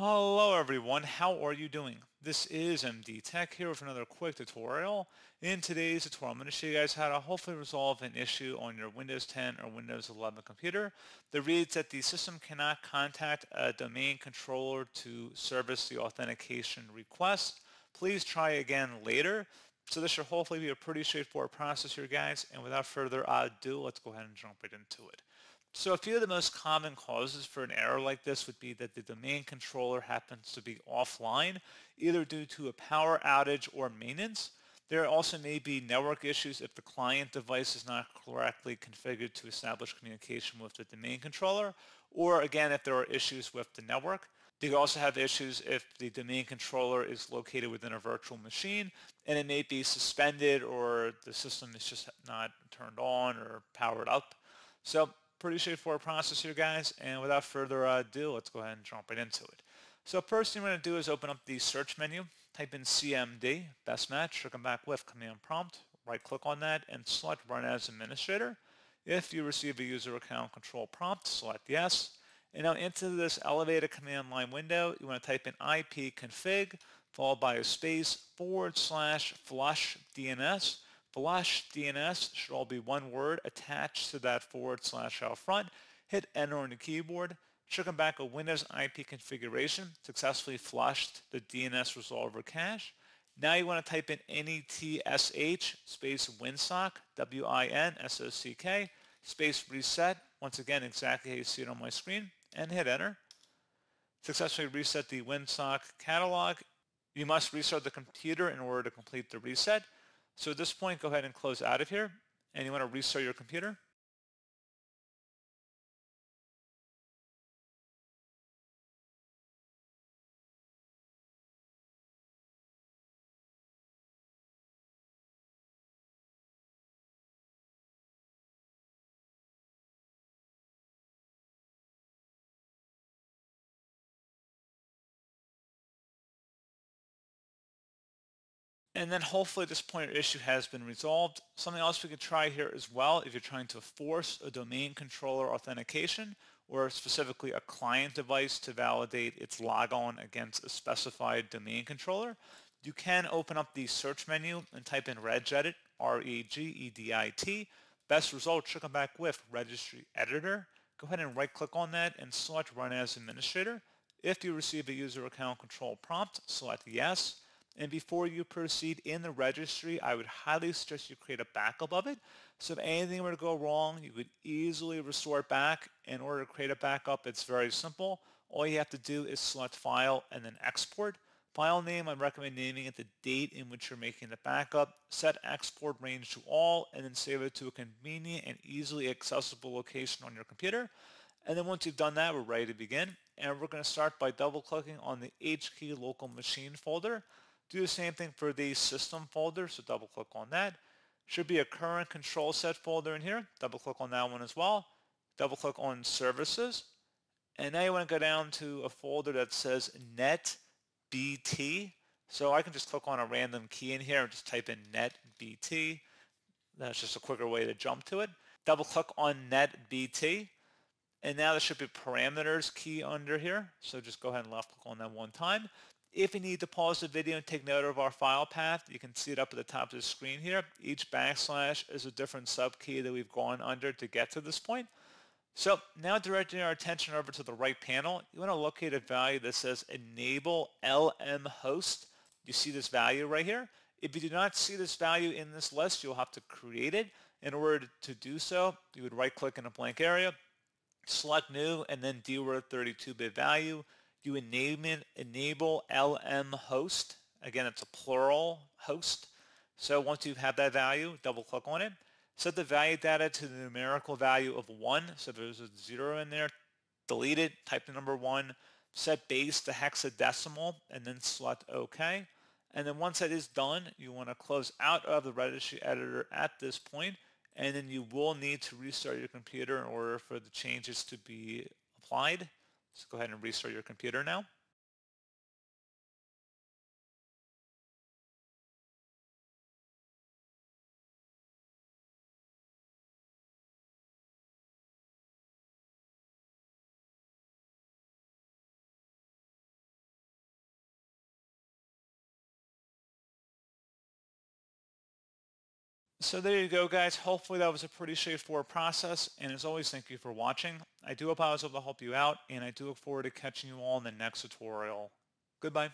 Hello everyone, how are you doing? This is MD Tech here with another quick tutorial. In today's tutorial, I'm going to show you guys how to hopefully resolve an issue on your Windows 10 or Windows 11 computer that reads that the system cannot contact a domain controller to service the authentication request. Please try again later. So this should hopefully be a pretty straightforward process here guys, and without further ado, let's go ahead and jump right into it. So a few of the most common causes for an error like this would be that the domain controller happens to be offline, either due to a power outage or maintenance. There also may be network issues if the client device is not correctly configured to establish communication with the domain controller, or again, if there are issues with the network. You also have issues if the domain controller is located within a virtual machine and it may be suspended or the system is just not turned on or powered up. So pretty straightforward process here, guys. And without further ado, let's go ahead and jump right into it. So first thing we're going to do is open up the search menu, type in CMD, best match, come back with command prompt, right click on that and select run as administrator. If you receive a user account control prompt, select yes. And now into this elevated command line window, you want to type in ipconfig followed by a space forward slash flush DNS Flush DNS should all be one word attached to that forward slash out front. Hit enter on the keyboard. Should come back a Windows IP configuration. Successfully flushed the DNS resolver cache. Now you want to type in netsh space winsock, W-I-N-S-O-C-K, space reset. Once again, exactly how you see it on my screen, and hit enter. Successfully reset the winsock catalog. You must restart the computer in order to complete the reset. So at this point, go ahead and close out of here, and you want to restart your computer. And then hopefully this pointer issue has been resolved. Something else we could try here as well if you're trying to force a domain controller authentication or specifically a client device to validate its logon against a specified domain controller, you can open up the search menu and type in regedit, R-E-G-E-D-I-T. Best result should come back with registry editor. Go ahead and right click on that and select run as administrator. If you receive a user account control prompt, select yes. And before you proceed in the registry, I would highly suggest you create a backup of it. So if anything were to go wrong, you could easily restore it back. In order to create a backup, it's very simple. All you have to do is select File and then Export. File name, I recommend naming it the date in which you're making the backup. Set export range to all, and then save it to a convenient and easily accessible location on your computer. And then once you've done that, we're ready to begin. And we're going to start by double-clicking on the HKey local machine folder. Do the same thing for the system folder, so double click on that. Should be a current control set folder in here. Double click on that one as well. Double click on services. And now you want to go down to a folder that says netbt. So I can just click on a random key in here and just type in netbt. That's just a quicker way to jump to it. Double click on netbt. And now there should be parameters key under here. So just go ahead and left click on that one time. If you need to pause the video and take note of our file path, you can see it up at the top of the screen here. Each backslash is a different subkey that we've gone under to get to this point. So now directing our attention over to the right panel, you want to locate a value that says enable LM host. You see this value right here. If you do not see this value in this list, you'll have to create it. In order to do so, you would right click in a blank area, select new, and then DWORD 32-bit value you enable, enable LM host. Again, it's a plural host. So once you have that value, double click on it. Set the value data to the numerical value of 1. So there's a 0 in there, delete it, type the number 1. Set base to hexadecimal, and then select OK. And then once that is done, you want to close out of the registry editor at this point, and then you will need to restart your computer in order for the changes to be applied. So go ahead and restart your computer now. So there you go, guys. Hopefully that was a pretty straightforward process. And as always, thank you for watching. I do hope I was able to help you out, and I do look forward to catching you all in the next tutorial. Goodbye.